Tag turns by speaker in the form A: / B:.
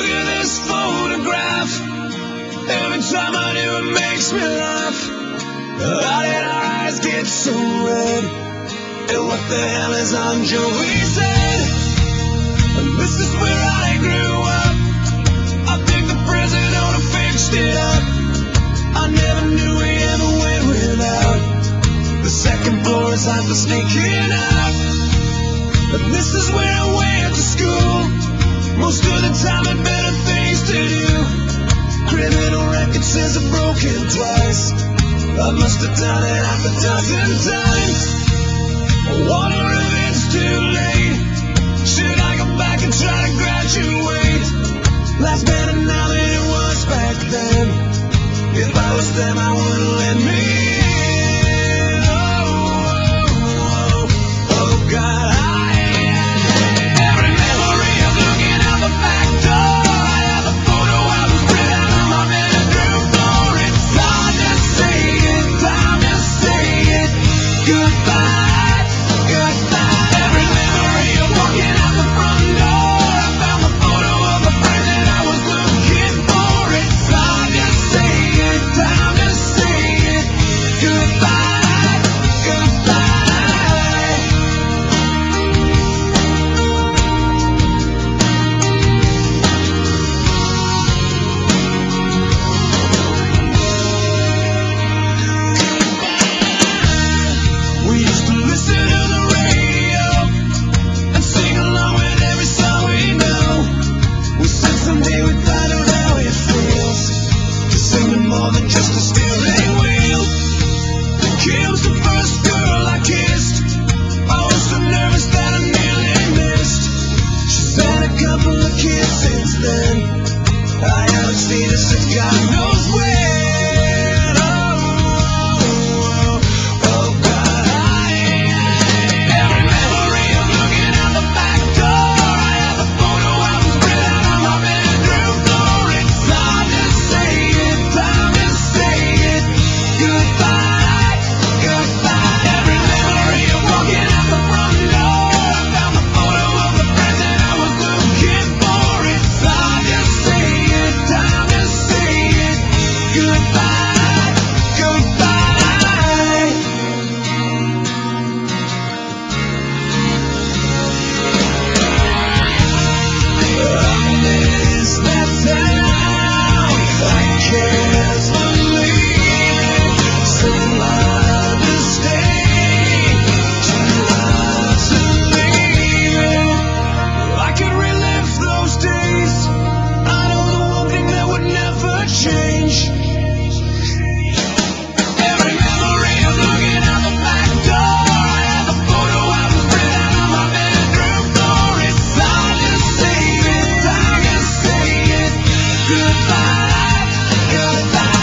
A: look at this photograph. Every time I do, it makes me laugh. How did our eyes get so red? And what the hell is on Joey's head? I must have done it half a dozen times. I wonder if it's too late. Should I go back and try to graduate? Life's better now than it was back then. If I was them, I wouldn't let me. more than just a Música Goodbye. Goodbye.